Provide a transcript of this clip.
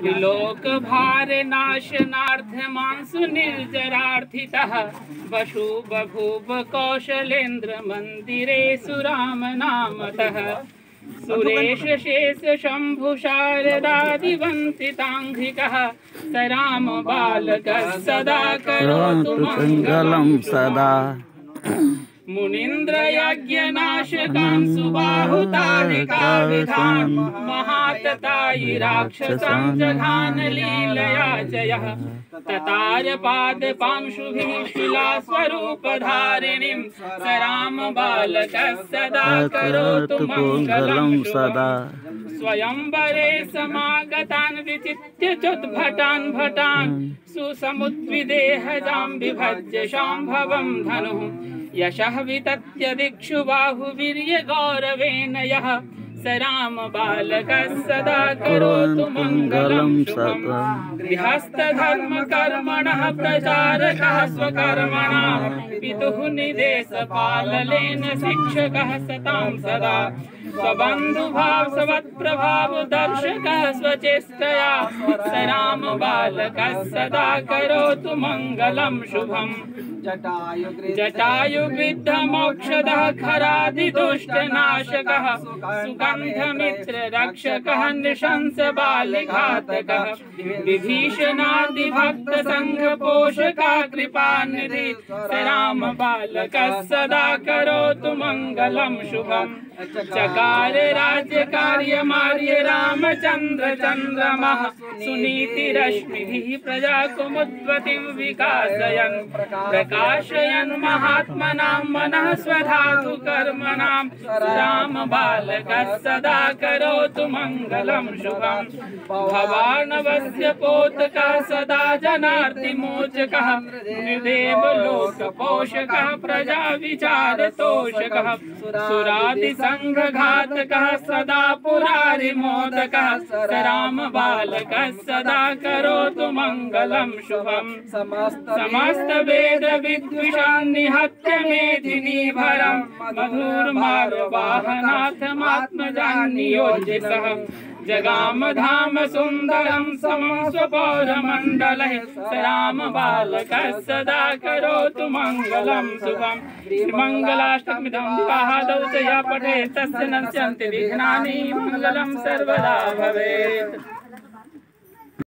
त्रिलोक भार नाशनार्थ मांसु निर्जरार्थितः वशु बभूव कौशलेन्द्र मन्दिरे सुराम नामतः। सुरेश शेष शम्भु शारदादिवन्तिताङ्घ्रिकः स राम बालकः सदा करोतु मङ्गलं सदा। मुनीन्द्र यज्ञ विधान सुबाहुतारिकाविधान् महाततायि राक्षसां जघान लीलया जयः। ततार शिलास्वरूपधारिणीं। स सदा करोतु मङ्गलं सदा। स्वयंवरे समागतान् विचित्य चोद्भटान् भटान्। सुसमुद्विदेहजां विभज्य शाम्भवं धनुः। यशः वितत्य दिक्षु बाहुवीर्य गौरवेण यः। स राम बालकः सदा करोतु मङ्गलं कर्मण कर्मणः प्रचारकः स्वकर्मणा। पितुः निदेशपालनेन शिक्षकः सतां सदा। स्वबन्धुभाव स्वत्प्रभाव दर्शकः स्वचेष्टया स राम बालकः सदा करोतु मङ्गलं शुभम्। जटायुवृद्धमोक्षदः खरादिदुष्टनाशकः, सुगन्धमित्ररक्षकः नृशंस बालघातकः विभीषणादिभक्तसङ्घपोषकः कृपानिधि स राम बालकः सदा करो करोतु मङ्गलं शुभम्। चकार राज्य मार्य रामचन्द्र चन्द्रमः सुनीतिरश्मिभिः प्रजा कुमुद्वतिं विकासयन्। प्रकाशयन् महात्मनां मनः स्वधातु कर्मणां। राम बालकः सदा करोतु मङ्गलं शुभम्। भवानवस्य पोतकः सदा जनार्तिमोचकः। निर्देव लोकपोषकः प्रजा विचारतोषकः। सुरादि संघघातकः सदा पुरारिमोदकः स राम बालकः सदा करोतु मङ्गलं शुभम्। समस्त वेद विद्विषान् निहत्य मेधिनीभरम् जानी सह जगाम धाम सुन्दरं समं मंडल स राम बालकः सदा करोतु मङ्गलं शुभम् शुभम विवाहादौ च या पठेत्। तस्य नश्यन्ति विघ्नानि सर्वदा भवेत्।